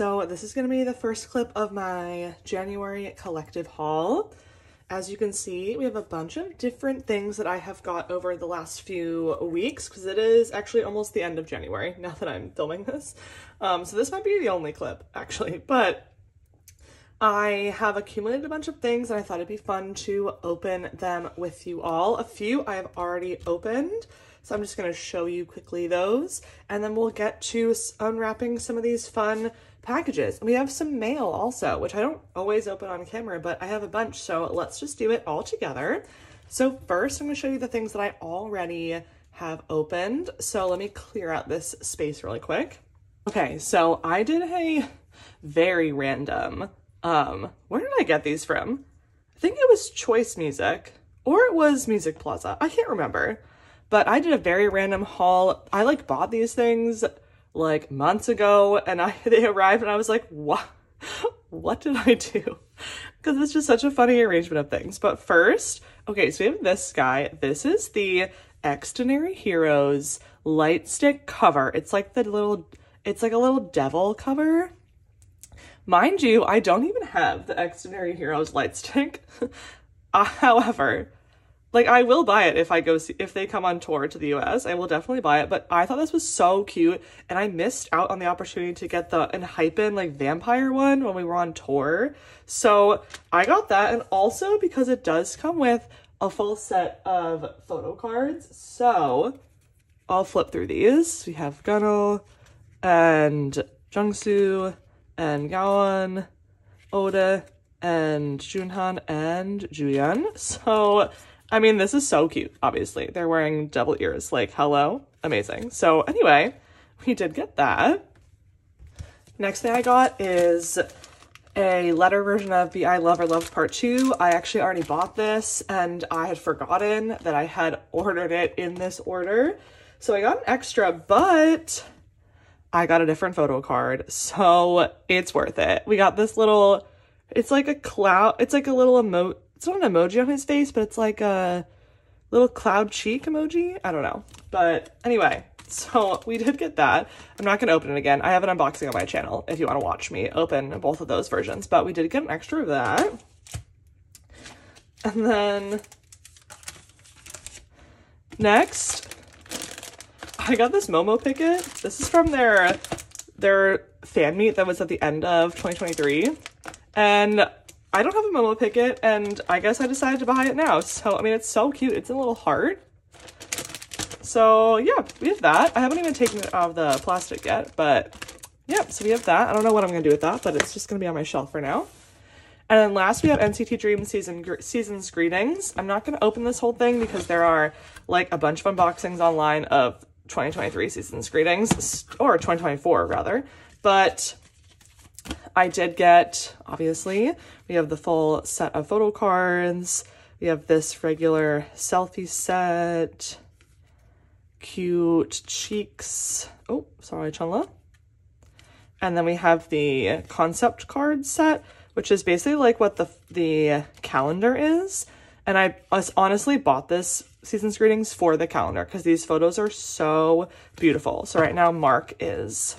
So this is going to be the first clip of my January collective haul. As you can see, we have a bunch of different things that I have got over the last few weeks because it is actually almost the end of January now that I'm filming this. Um, so this might be the only clip actually, but I have accumulated a bunch of things and I thought it'd be fun to open them with you all. A few I have already opened, so I'm just going to show you quickly those and then we'll get to unwrapping some of these fun packages. And we have some mail also, which I don't always open on camera, but I have a bunch, so let's just do it all together. So first I'm going to show you the things that I already have opened. So let me clear out this space really quick. Okay, so I did a very random um, where did I get these from? I think it was Choice Music or it was Music Plaza. I can't remember. But I did a very random haul. I like bought these things like months ago and I they arrived and I was like, what? What did I do? Because it's just such a funny arrangement of things. But first, okay, so we have this guy. This is the Xdinary Heroes light stick cover. It's like the little, it's like a little devil cover. Mind you, I don't even have the Xdinary Heroes light stick. uh, however, like I will buy it if I go see if they come on tour to the US. I will definitely buy it. But I thought this was so cute, and I missed out on the opportunity to get the Enhypen like vampire one when we were on tour. So I got that, and also because it does come with a full set of photo cards. So I'll flip through these. We have Gunil and Jungsu and Gaon, O.de, and Junhan and Jooyeon. So, I mean, this is so cute, obviously. They're wearing double ears, like, hello? Amazing. So, anyway, we did get that. Next thing I got is a letter version of Be I Love or Loved Part 2. I actually already bought this and I had forgotten that I had ordered it in this order. So I got an extra, but I got a different photo card, so it's worth it. We got this little, it's like a cloud, it's like a little emote, it's not an emoji on his face, but it's like a little cloud cheek emoji. I don't know. But anyway, so we did get that. I'm not going to open it again. I have an unboxing on my channel if you want to watch me open both of those versions, but we did get an extra of that. And then next, I got this Momo Picket. This is from their their fan meet that was at the end of 2023. And I don't have a Momo Picket, and I guess I decided to buy it now. So, I mean, it's so cute. It's a little heart. So, yeah, we have that. I haven't even taken it out of the plastic yet, but yeah, so we have that. I don't know what I'm going to do with that, but it's just going to be on my shelf for now. And then last we have NCT Dream season season's greetings. I'm not going to open this whole thing because there are like a bunch of unboxings online of 2023 season's greetings, or 2024 rather. But I did get, obviously, we have the full set of photo cards. We have this regular selfie set. Cute cheeks. Oh, sorry, Chenle. And then we have the concept card set, which is basically like what the the calendar is. And I honestly bought this season's greetings for the calendar because these photos are so beautiful. So right now Mark is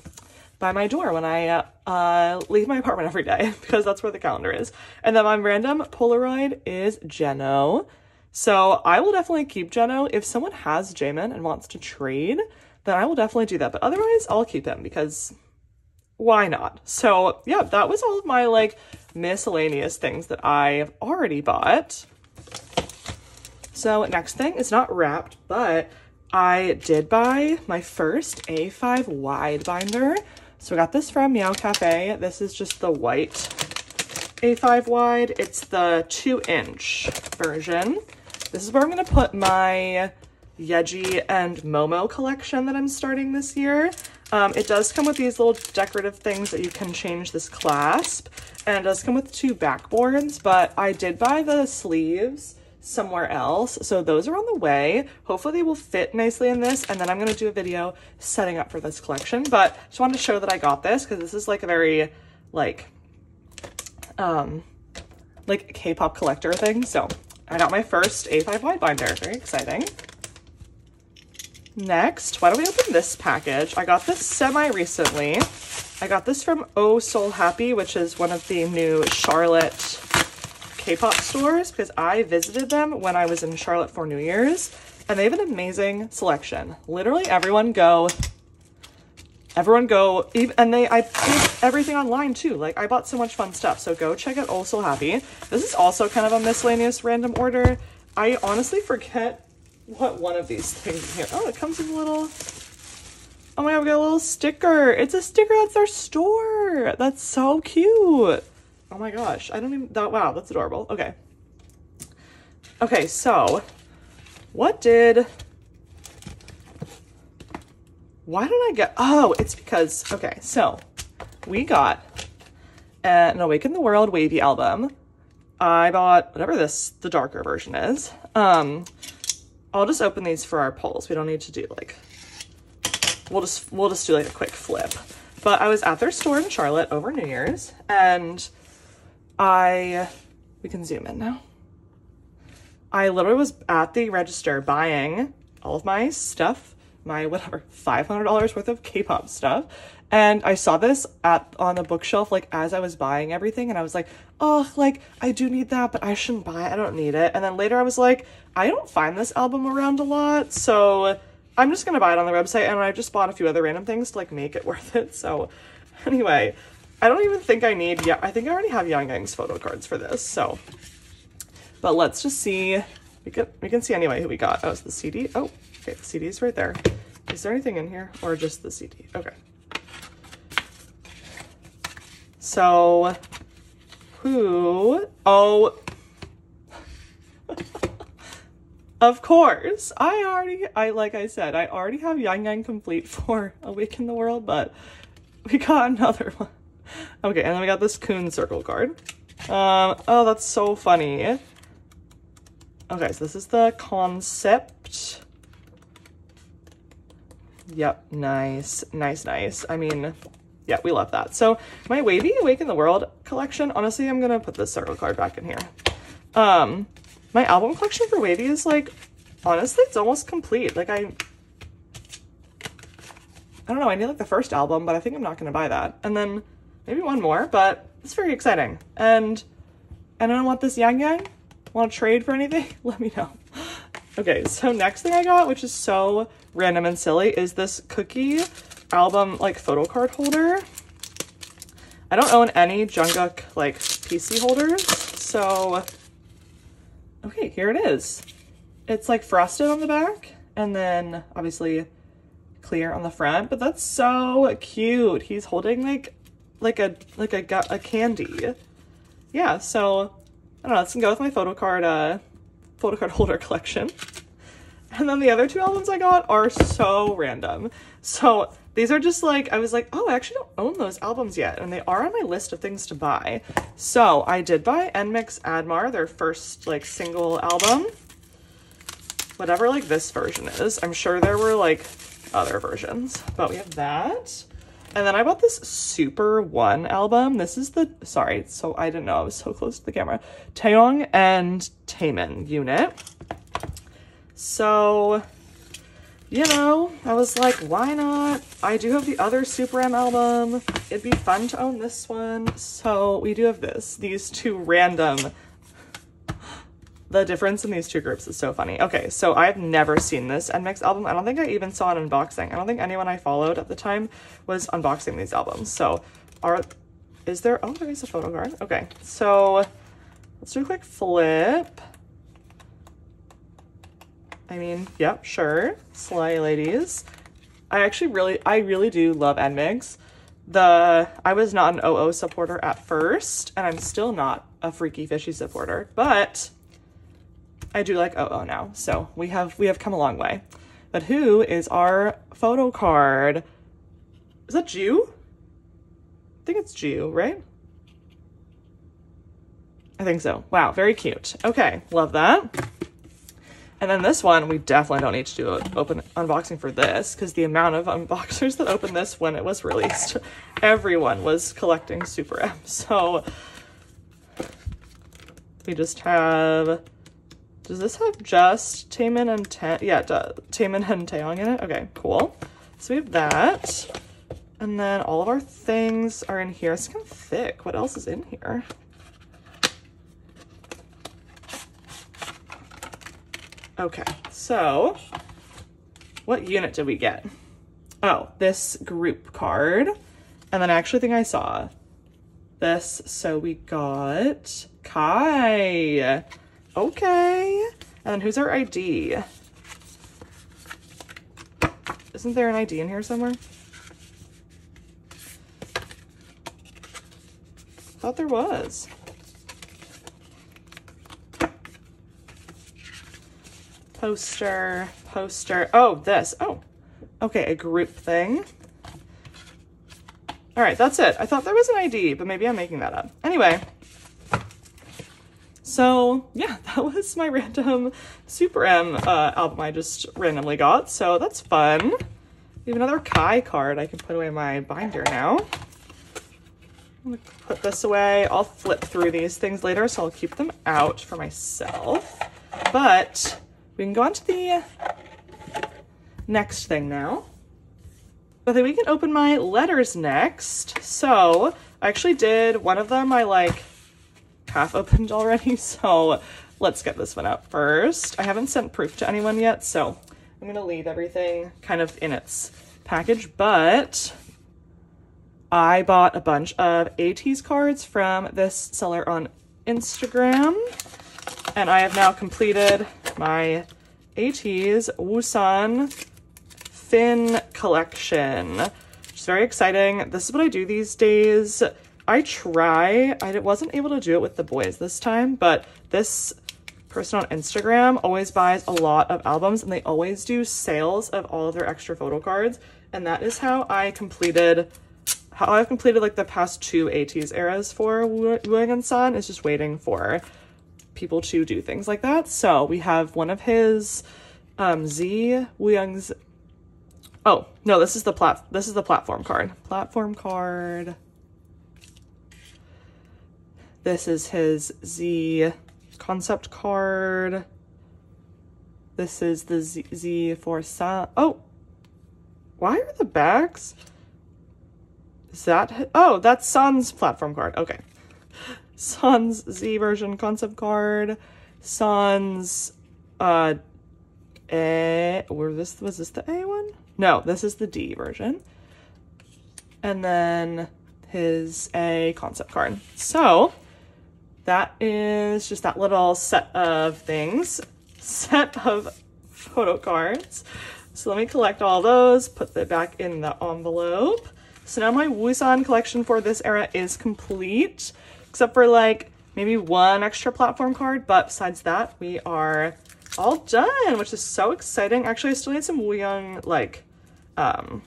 by my door when I uh, uh, leave my apartment every day because that's where the calendar is. And then my random Polaroid is Jeno. So I will definitely keep Jeno. If someone has Jaemin and wants to trade, then I will definitely do that. But otherwise, I'll keep him because why not? So yeah, that was all of my like miscellaneous things that I've already bought. So next thing, it's not wrapped, but I did buy my first A5 wide binder. So I got this from Meow Cafe. This is just the white A5 wide. It's the two inch version. This is where I'm gonna put my Yeji and Momo collection that I'm starting this year. Um, it does come with these little decorative things that you can change this clasp, and it does come with two backboards, but I did buy the sleeves somewhere else. So those are on the way. Hopefully they will fit nicely in this. And then I'm going to do a video setting up for this collection. But just wanted to show that I got this because this is like a very like, um, like K-pop collector thing. So I got my first A5 wide binder. Very exciting. Next, why don't we open this package? I got this semi-recently. I got this from Oh Soul Happy, which is one of the new Charlotte K-pop stores because I visited them when I was in Charlotte for New Year's and they have an amazing selection. Literally everyone go everyone go and they i everything online too. Like i bought so much fun stuff so go check out also oh, happy. This is also kind of a miscellaneous random order. I honestly forget what one of these things here oh it comes with a little oh my god we got a little sticker. It's a sticker that's our store. That's so cute oh my gosh i don't even that wow that's adorable okay okay so what did why did I get, oh, it's because, okay, so we got an Awaken the World WayV album. I bought whatever this, the darker version is. Um, I'll just open these for our polls. We don't need to do like, we'll just, we'll just do like a quick flip. But I was at their store in Charlotte over New Year's and I, we can zoom in now. I literally was at the register buying all of my stuff my whatever $500 worth of K-pop stuff. And I saw this at on the bookshelf like as I was buying everything and I was like, "Oh, like I do need that, but I shouldn't buy it. I don't need it." And then later I was like, "I don't find this album around a lot, so I'm just going to buy it on the website." And I just bought a few other random things to like make it worth it. So anyway, I don't even think I need yeah, I think I already have Yang Yang's photo cards for this. So but let's just see. We can we can see anyway who we got. Oh, it's the CD. Oh, Okay, the CD is right there. Is there anything in here or just the CD? Okay. So, who? Oh, of course. I already, I like I said, I already have Yang Yang complete for Awaken the World, but we got another one. Okay, and then we got this Kun Circle card. Um, oh, that's so funny. Okay, so this is the concept. Yep, nice, nice, nice. I mean, yeah, we love that. So my WayV Awaken the World collection, honestly, I'm gonna put this circle card back in here. Um, my album collection for WayV is like, honestly, it's almost complete. Like I, I don't know, I need like the first album, but I think I'm not gonna buy that. And then maybe one more, but it's very exciting. And and I don't want this Yang Yang. Want to trade for anything? Let me know. Okay, so next thing I got, which is so random and silly, is this cookie album like photo card holder. I don't own any Jungkook like PC holders, so okay, here it is. It's like frosted on the back and then obviously clear on the front, but that's so cute. He's holding like like a like a a candy. Yeah, so I don't know, let's go with my photo card uh photo card holder collection. And then the other two albums I got are so random. So these are just like, I was like, oh, I actually don't own those albums yet. And they are on my list of things to buy. So I did buy NMIXX AD MARE, their first like single album. Whatever like this version is. I'm sure there were like other versions, but we have that. And then I bought this Super One album. This is the, sorry, so I didn't know, I was so close to the camera. Taeyong and Taemin unit. So, you know, I was like, why not? I do have the other Super M album. It'd be fun to own this one. So we do have this, these two random the difference in these two groups is so funny. Okay, so I've never seen this NMIXX album. I don't think I even saw an unboxing. I don't think anyone I followed at the time was unboxing these albums. So are, is there, oh, there is a photo card. Okay, so let's do a quick flip. I mean, yep, sure. Sly ladies. I actually really, I really do love NMIXX. The, I was not an OO supporter at first, and I'm still not a Freaky Fishy supporter, but I do like OO now. So we have we have come a long way. But who is our photo card? Is that Jew? I think it's Jew, right? I think so. Wow, very cute. Okay, love that. And then this one, we definitely don't need to do an open unboxing for this because the amount of unboxers that opened this when it was released, everyone was collecting Super M. So we just have Does this have just Taemin and Te yeah. Taemin and Taeyong in it? Okay, cool. So we have that. And then all of our things are in here. It's kind of thick. What else is in here? Okay, so what unit did we get? Oh, this group card. And then I actually think I saw this. So we got Kai. Okay. And who's our ID? Isn't there an ID in here somewhere? Thought there was. Poster, poster. Oh, this. Oh, okay, a group thing. All right, that's it. I thought there was an ID, but maybe I'm making that up. Anyway, so yeah, that was my random Super M uh, album I just randomly got. So that's fun. We have another Kai card. I can put away my binder now. I'm gonna put this away. I'll flip through these things later, so I'll keep them out for myself. But we can go on to the next thing now. I think we can open my letters next. So I actually did one of them I like half opened already. So let's get this one out first. I haven't sent proof to anyone yet, so I'm gonna leave everything kind of in its package, but I bought a bunch of ATEEZ cards from this seller on Instagram, and I have now completed my ATEEZ Woosan Fin collection, which is very exciting. This is what I do these days. I try, I wasn't able to do it with the boys this time, but this person on Instagram always buys a lot of albums and they always do sales of all of their extra photo cards. And that is how I completed how I've completed like the past two ATEEZ eras for Wu and San is just waiting for people to do things like that. So we have one of his um, Z Young's. Oh no, this is the plat. This is the platform card. Platform card. This is his Z concept card. This is the Z, Z for San. Oh, why are the backs? Is that, oh, that's San's platform card. Okay. San's Z version concept card. Sun's, uh, A, where this, was this the A one? No, this is the D version. And then his A concept card. So that is just that little set of things, set of photo cards. So let me collect all those, put them back in the envelope. So now my Woosan collection for this era is complete, except for like maybe one extra platform card. But besides that, we are all done, which is so exciting. Actually, I still need some Wooyoung like um,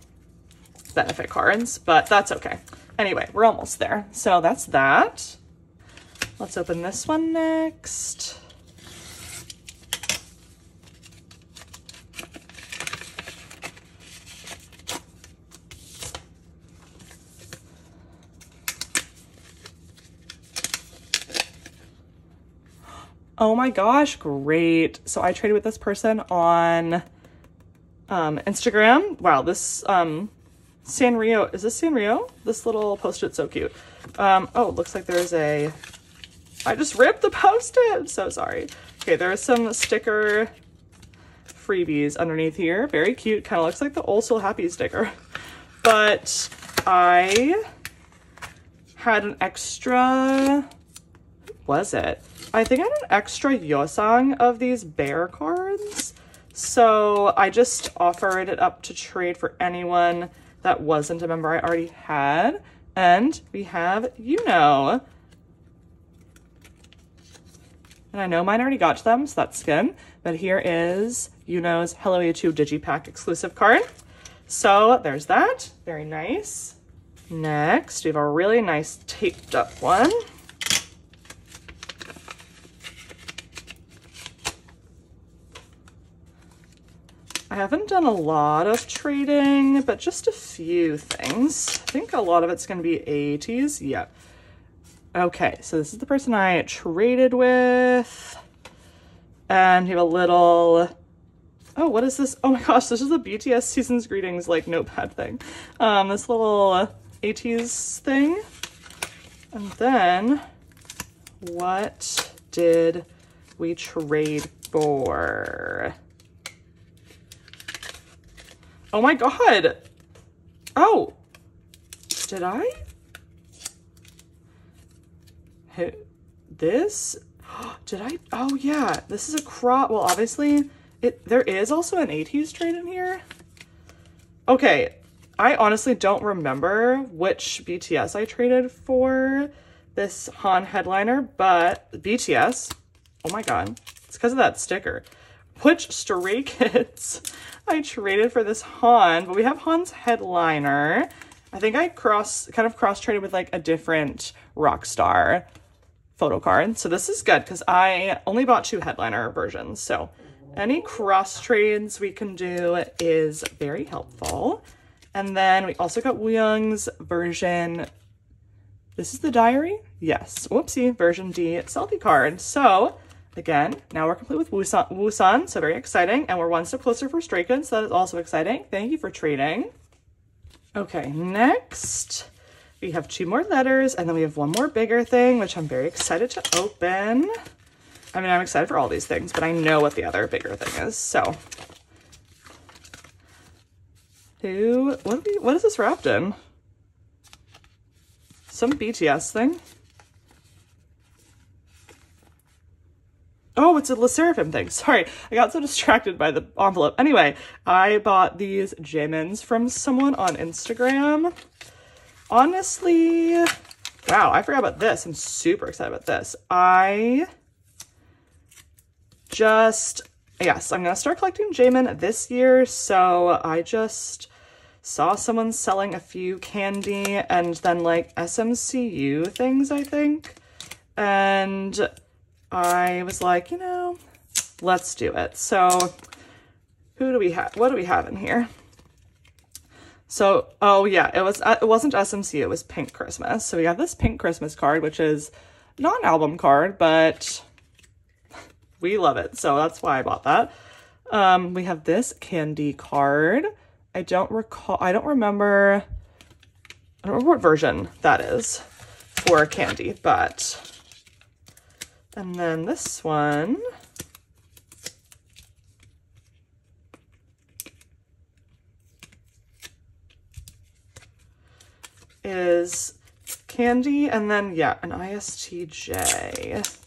benefit cards, but that's okay. Anyway, we're almost there. So that's that. Let's open this one next. Oh my gosh, great. So I traded with this person on um, Instagram. Wow, this um, Sanrio, is this Sanrio? This little post-it so cute. Um, oh, looks like there's a, I just ripped the post-it. so sorry. Okay, there's some sticker freebies underneath here. Very cute. Kind of looks like the Also Happy sticker. But I had an extra, was it? I think I had an extra Yeosang of these bear cards. So I just offered it up to trade for anyone that wasn't a member I already had. And we have Yunho. And I know mine already got to them, so that's good. But here is Yunho's Hello A2 Digipack exclusive card. So there's that. Very nice. Next, we have a really nice taped up one. I haven't done a lot of trading, but just a few things. I think a lot of it's going to be ATEEZ. Yep. Okay, so this is the person I traded with. And you have a little, oh, what is this? Oh my gosh, this is a BTS Season's Greetings like notepad thing. Um, this little ATEEZ thing. And then what did we trade for? Oh my god. Oh, did I? This? Did I? Oh yeah, this is a crop. Well, obviously, it. there is also an ATEEZ trade in here. Okay, I honestly don't remember which BTS I traded for this Han headliner, but BTS, oh my god, it's because of that sticker. Which Stray Kids I traded for this Han, but we have Han's headliner. I think I cross, kind of cross traded with like a different rock star photo card. So this is good because I only bought two headliner versions. So any cross trades we can do is very helpful. And then we also got Wooyoung's version. This is the diary? Yes. Whoopsie, version D selfie card. So again, now we're complete with Woosan, so very exciting. And we're one step closer for Stray Kids, so that is also exciting. Thank you for trading. Okay, next we have two more letters and then we have one more bigger thing, which I'm very excited to open. I mean, I'm excited for all these things, but I know what the other bigger thing is. So who, what, we, what is this wrapped in? Some BTS thing. Oh, it's a LE SSERAFIM thing. Sorry, I got so distracted by the envelope. Anyway, I bought these Jaemins from someone on Instagram. Honestly, wow, I forgot about this. I'm super excited about this. I just, yes, I'm going to start collecting Jaemin this year. So I just saw someone selling a few candy and then like SMCU things, I think. And I was like, you know, let's do it. So who do we have? What do we have in here? So, oh yeah, it was it wasn't SMC, it was Pink Christmas. So we have this Pink Christmas card, which is not an album card, but we love it. So that's why I bought that. Um, we have this candy card. I don't recall, I don't remember, I don't remember what version that is for candy, but, and then this one, is candy and then, yeah, an ISTJ.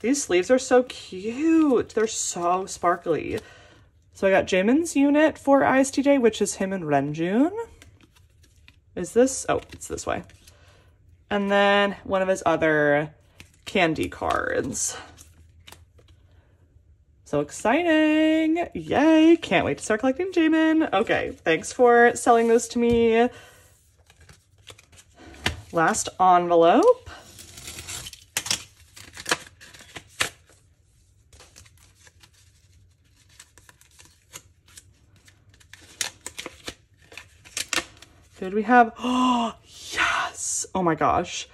These sleeves are so cute. They're so sparkly. So I got Jaemin's unit for ISTJ, which is him and Renjun. Is this? Oh, it's this way. And then one of his other candy cards. So exciting. Yay. Can't wait to start collecting Jaemin. Okay, thanks for selling those to me. Last envelope. Do we have? Oh, yes. Oh my gosh.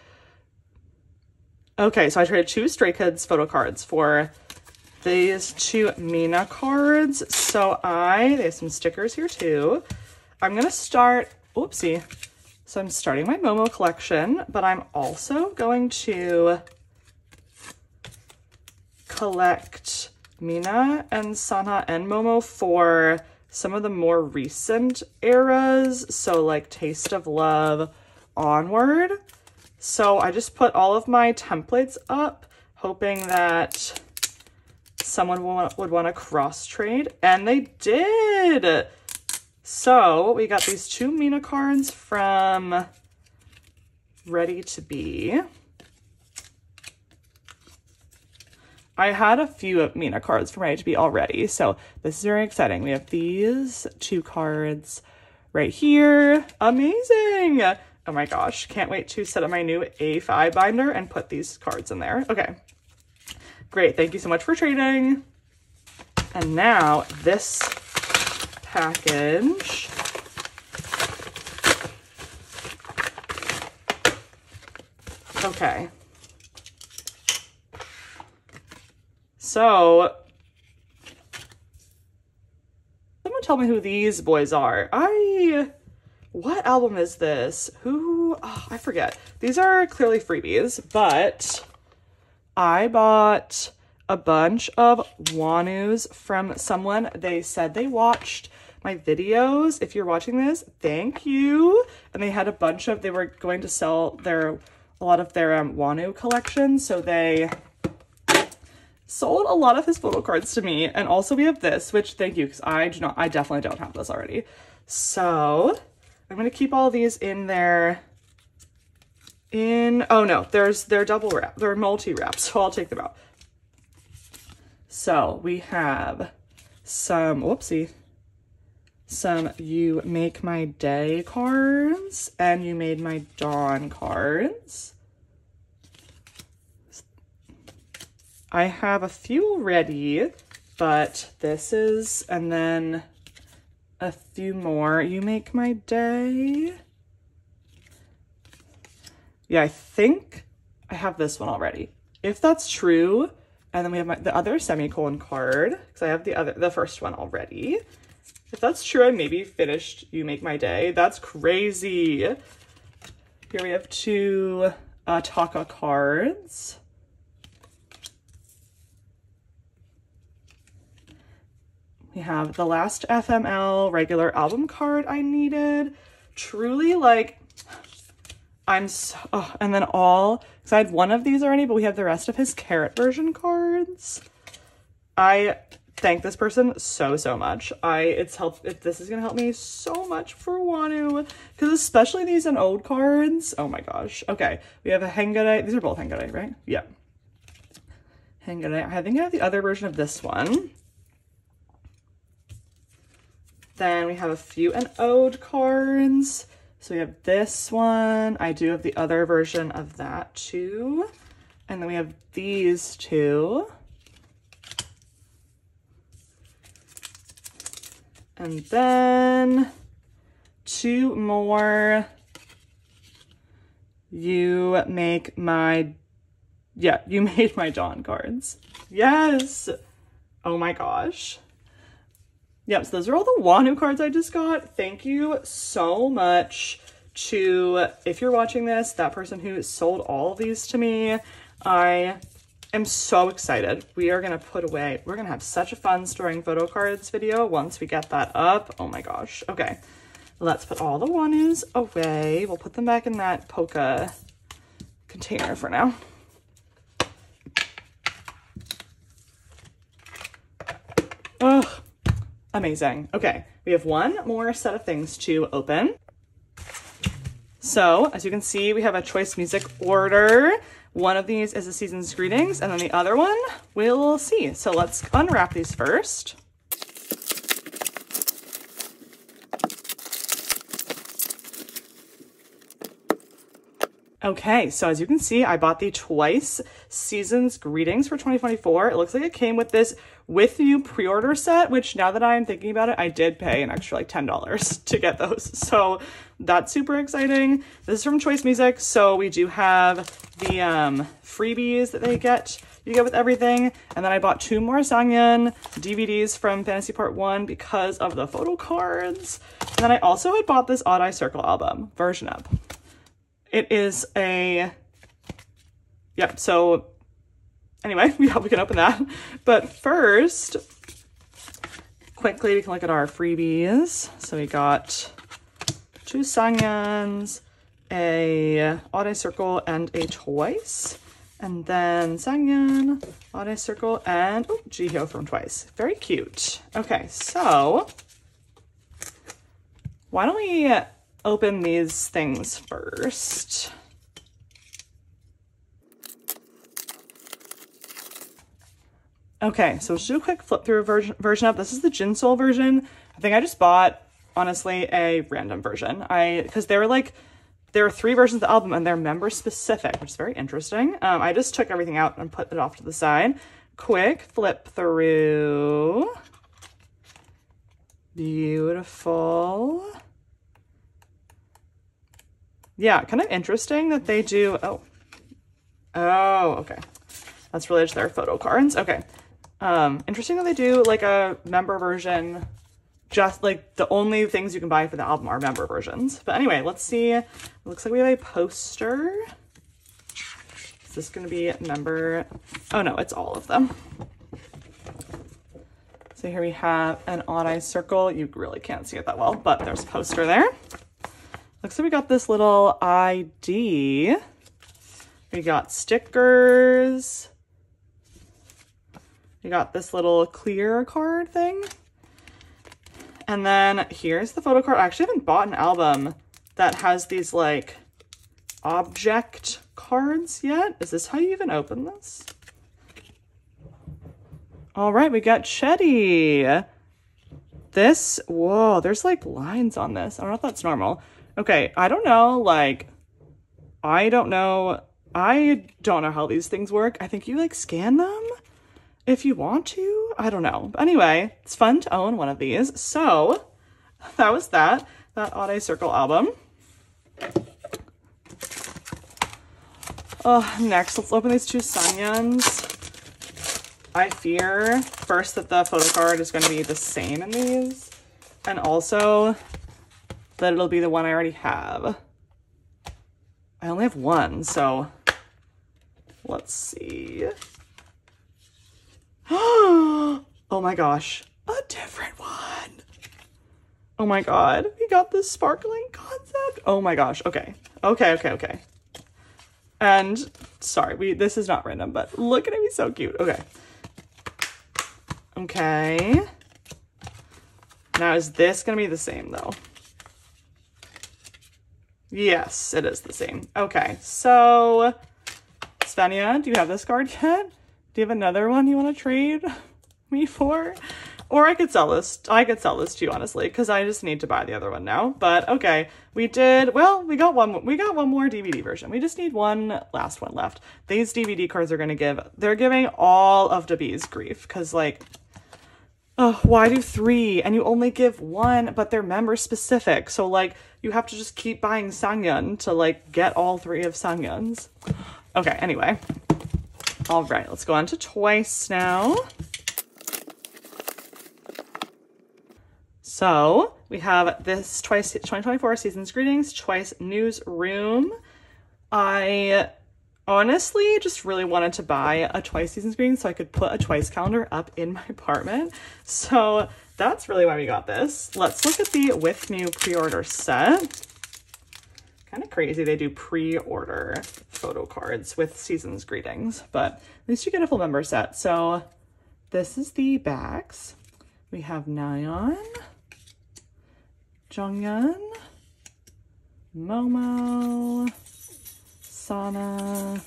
Okay, so I traded two Stray Kids photo cards for these two Mina cards. So I, they have some stickers here too. I'm to start, oopsie. So I'm starting my Momo collection, but I'm also going to collect Mina and Sana and Momo for some of the more recent eras, so like Taste of Love onward. So I just put all of my templates up, hoping that someone would want to cross trade, and they did. So we got these two Mina cards from Ready to Be. I had a few of Mina cards from Ready to Be already, so this is very exciting. We have these two cards right here. Amazing! Oh my gosh, can't wait to set up my new A5 binder and put these cards in there. Okay, great. Thank you so much for trading. And now this package Okay. So, someone tell me who these boys are. I, what album is this? Who, oh, I forget. These are clearly freebies, but I bought a bunch of Wonwoos from someone. They said they watched my videos. If you're watching this, thank you. And they had a bunch of, they were going to sell their, a lot of their um, Wonwoo collection. So they sold a lot of his photo cards to me. And also we have this, which thank you, because I do not, I definitely don't have this already. So I'm going to keep all these in there in, oh no, there's, they're double wrap, they're multi-wrap, so I'll take them out. So we have some, whoopsie, some you make my day cards and you made my dawn cards. I have a few ready, but this is, and then a few more. You make my day. Yeah, I think I have this one already. If that's true, and then we have my, the other semicolon card, because I have the other, the first one already. If that's true, I maybe finished You Make My Day. That's crazy. Here we have two uh, Taka cards. We have the last FML regular album card I needed. Truly, like, I'm so, oh, and then all, because I had one of these already, but we have the rest of his Carat version cards. I thank this person so, so much. I, it's helped, it, this is going to help me so much for Wonwoo, because especially these in old cards. Oh my gosh. Okay. We have a Heng:garæ. These are both Heng:garæ, right? Yeah. Heng:garæ. I think I have the other version of this one. Then we have a few and ode cards. So we have this one. I do have the other version of that too. And then we have these two. And then two more. You make my, yeah, you made my Dawn cards. Yes. Oh my gosh. Yep, so those are all the Wonwoo cards I just got. Thank you so much to, if you're watching this, that person who sold all these to me. I am so excited. We are going to put away, we're going to have such a fun storing photo cards video once we get that up. Oh my gosh. Okay, let's put all the Wonwoos away. We'll put them back in that Polka container for now. Ugh, amazing. Okay, we have one more set of things to open. So as you can see, we have a choice music order. One of these is the season's greetings, and then the other one, we'll see. So let's unwrap these first. Okay, so as you can see, I bought the Twice Seasons Greetings for 2024. It looks like it came with this with you pre-order set, which now that I'm thinking about it, I did pay an extra like $10 to get those. So that's super exciting. This is from Choice Music. So we do have the um, freebies that they get you get with everything. And then I bought two more Sangyeon DVDs from Phantasy Part 1 because of the photo cards. And then I also had bought this Odd Eye Circle album, version up. It is a, yep, so anyway, yeah, we can open that. But first, quickly, we can look at our freebies. So we got two Sangyeons, a Odd Circle, and a Twice. And then Sangyeon, Odd Circle, and oh, Jihyo from Twice. Very cute. Okay, so why don't we open these things first. Okay, so let's do a quick flip through version, version up. This is the Jinsol version. I think I just bought, honestly, a random version. I Because they were like, there are three versions of the album and they're member specific, which is very interesting. Um, I just took everything out and put it off to the side. Quick flip through. Beautiful yeah, kind of interesting that they do, oh, oh, okay. That's related to their photo cards. Okay. Um, interesting that they do like a member version, just like the only things you can buy for the album are member versions. But anyway, let's see. It looks like we have a poster. Is this going to be member? Oh no, it's all of them. So here we have an odd eye circle. You really can't see it that well, but there's a poster there. Looks like we got this little ID. We got stickers. We got this little clear card thing. And then here's the photo card. I actually haven't bought an album that has these like object cards yet. Is this how you even open this? All right, we got Choerry. This, whoa, there's like lines on this. I don't know if that's normal. Okay, I don't know, like, I don't know, I don't know how these things work. I think you like scan them if you want to. I don't know. But anyway, it's fun to own one of these. So that was that, that Odd Circle album. Oh, next, let's open these two Sangyeons. I fear first that the photo card is going to be the same in these, and also that it'll be the one I already have. I only have one, so let's see. oh my gosh, a different one. Oh my god, we got the sparkling concept. Oh my gosh, okay. Okay, okay, okay. And sorry, we this is not random, but look at him, he's so cute. Okay. Okay. Now is this gonna be the same though? Yes, it is the same. Okay, so Svenja, do you have this card yet? Do you have another one you want to trade me for? Or I could sell this. I could sell this to you, honestly, because I just need to buy the other one now. But okay, we did, well, we got one, we got one more DVD version. We just need one last one left. These DVD cards are going to give, they're giving all of Dabi's grief because like, oh, why do three? And you only give one, but they're member specific. So like, you have to just keep buying Sangyeon to like get all three of Sangyeons. Okay, anyway. All right, let's go on to Twice now. So we have this Twice 2024 Seasons Greetings Twice Newsroom. I honestly just really wanted to buy a Twice season screen so I could put a Twice calendar up in my apartment. So that's really why we got this. Let's look at the with new pre-order set. Kind of crazy they do pre-order photo cards with Seasons Greetings, but at least you get a full member set. So this is the backs. We have Nayeon. Jeongyeon, Momo, Sana,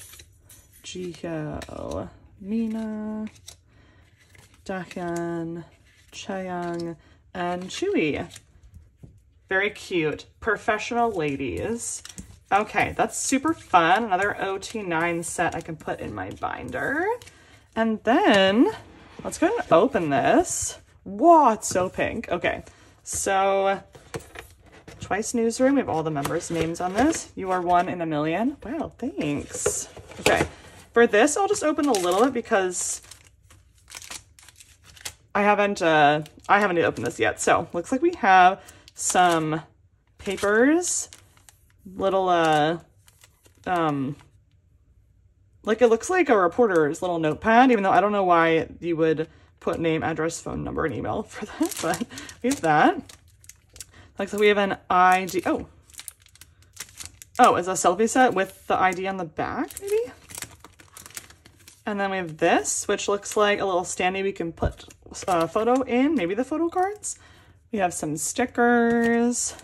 Jihyo, Mina, Dahyun, Chaeyoung, and Tzuyu. Very cute. Professional ladies. Okay, that's super fun. Another OT9 set I can put in my binder. And then, let's go and open this. Whoa, it's so pink. Okay, so Twice Newsroom. We have all the members' names on this. You are one in a million. Wow, thanks. Okay, for this, I'll just open a little bit because I haven't, uh, I haven't opened this yet. So, looks like we have some papers, little, uh, um, like it looks like a reporter's little notepad, even though I don't know why you would put name, address, phone number, and email for that, but we have that. Looks like, so we have an ID. Oh. Oh, is a selfie set with the ID on the back, maybe? And then we have this, which looks like a little standee we can put a uh, photo in, maybe the photo cards. We have some stickers.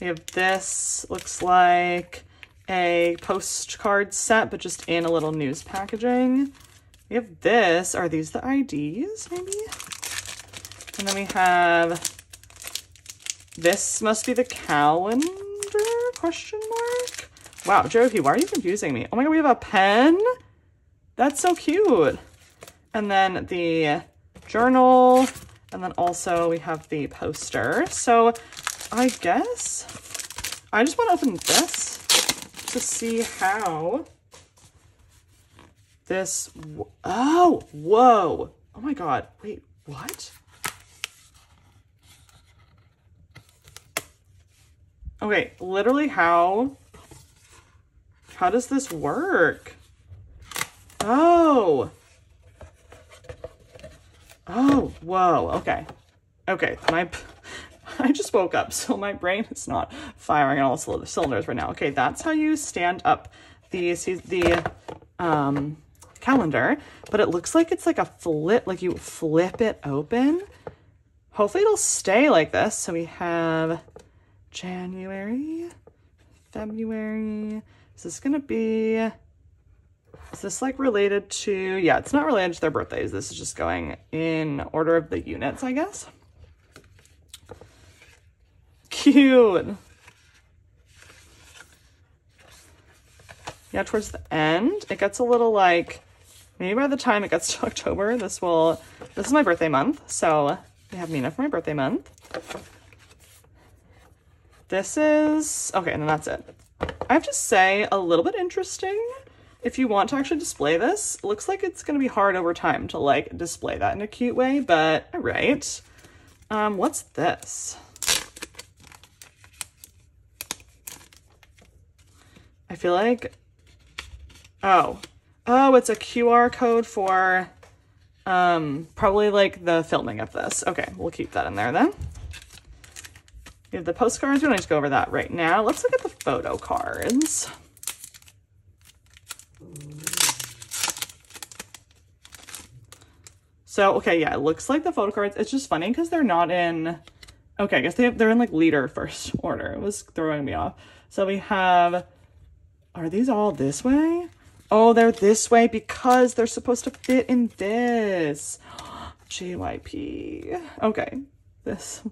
We have this, looks like a postcard set, but just in a little news packaging. We have this. Are these the IDs, maybe? And then we have this must be the calendar? Question mark? Wow, Jovi, why are you confusing me? Oh my god, we have a pen? That's so cute. And then the journal, and then also we have the poster. So I guess I just want to open this to see how this, oh, whoa. Oh my God, wait, what? Okay, literally how, how does this work? Oh. Oh, whoa, okay. Okay, my, I just woke up, so my brain is not firing on all cylinders right now. Okay, that's how you stand up the, the um, calendar, but it looks like it's like a flip, like you flip it open. Hopefully it'll stay like this. So we have January, February. Is this gonna be, is this like related to, yeah, it's not related to their birthdays. This is just going in order of the units, I guess. Cute. Yeah, towards the end, it gets a little like, maybe by the time it gets to October, this will, this is my birthday month. So we have Mina for my birthday month. This is, okay, and then that's it. I have to say, a little bit interesting. If you want to actually display this, looks like it's going to be hard over time to like display that in a cute way, but all right. Um, what's this? I feel like, oh, oh, it's a QR code for um, probably like the filming of this. Okay, we'll keep that in there then. We have the postcards. We don't need to go over that right now. Let's look at the photo cards. So, okay, yeah, it looks like the photo cards. It's just funny because they're not in... Okay, I guess they have, they're in like leader first order. It was throwing me off. So we have... Are these all this way? Oh, they're this way because they're supposed to fit in this. JYP. Okay. This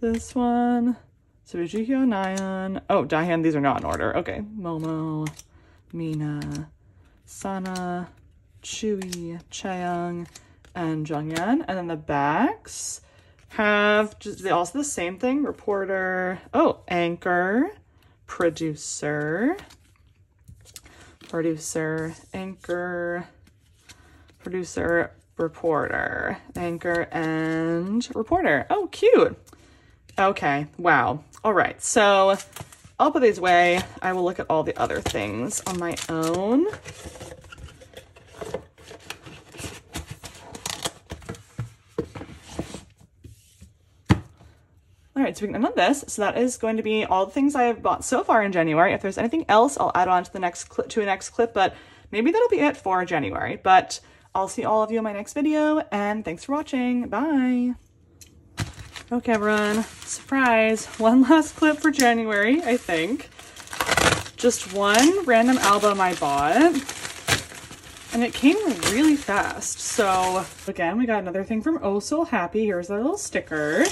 this one. Subujikyo, Nayeon. Oh, Dahyun, these are not in order. Okay. Momo, Mina, Sana, Tzuyu, Chaeyoung, and Jeongyeon. And then the backs have just also the same thing. Reporter. Oh, anchor, producer, producer, anchor, producer, reporter, anchor, and reporter. Oh, cute. Okay, wow. All right, so I'll put these away. I will look at all the other things on my own. All right, so we can end this. So that is going to be all the things I have bought so far in January. If there's anything else, I'll add on to the next clip to a next clip, but maybe that'll be it for January. But I'll see all of you in my next video, and thanks for watching. Bye. Okay, everyone, surprise. One last clip for January, I think. Just one random album I bought. And it came really fast. So again, we got another thing from Oh So Happy. Here's a little sticker.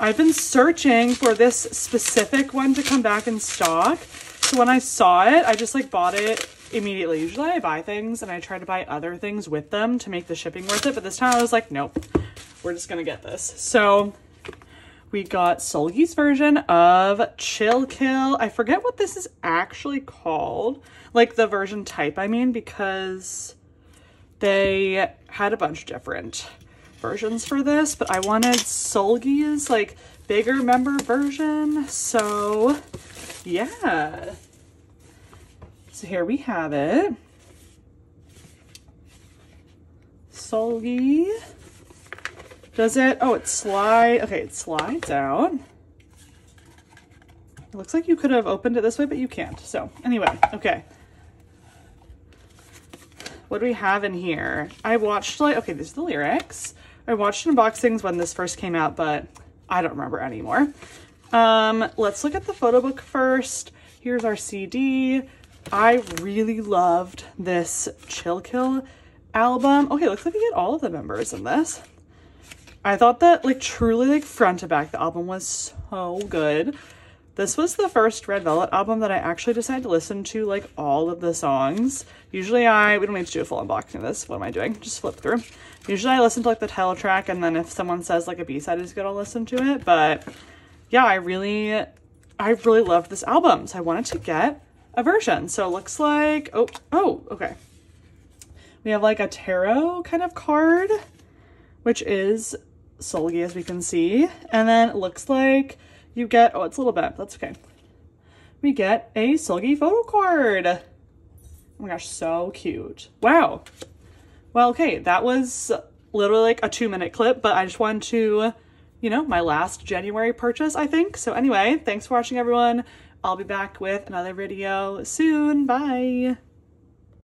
I've been searching for this specific one to come back in stock. So when I saw it, I just like bought it immediately. Usually I buy things and I try to buy other things with them to make the shipping worth it. But this time I was like, nope, we're just gonna get this. So we got Seulgi's version of Chill Kill. I forget what this is actually called. Like the version type, I mean, because they had a bunch of different versions for this, but I wanted Seulgi's like bigger member version. So yeah. So here we have it. Seulgi. Does it? Oh, it slide. Okay, it slides out. It looks like you could have opened it this way, but you can't. So anyway, okay. What do we have in here? I watched like, okay, these are the lyrics. I watched unboxings when this first came out, but I don't remember anymore. Um, let's look at the photo book first. Here's our CD. I really loved this Chill Kill album. Okay, looks like we get all of the members in this. I thought that like truly like front to back the album was so good. This was the first Red Velvet album that I actually decided to listen to like all of the songs. Usually I, we don't need to do a full unboxing of this. What am I doing? Just flip through. Usually I listen to like the title track and then if someone says like a B-side is good, I'll listen to it. But yeah, I really, I really loved this album. So I wanted to get a version. So it looks like, oh, oh, okay. We have like a tarot kind of card, which is Seulgi as we can see. And then it looks like you get, oh, it's a little bit, that's okay. We get a Seulgi photo card. Oh my gosh, so cute. Wow. Well, okay, that was literally like a two minute clip, but I just wanted to, you know, my last January purchase, I think. So anyway, thanks for watching everyone. I'll be back with another video soon. Bye.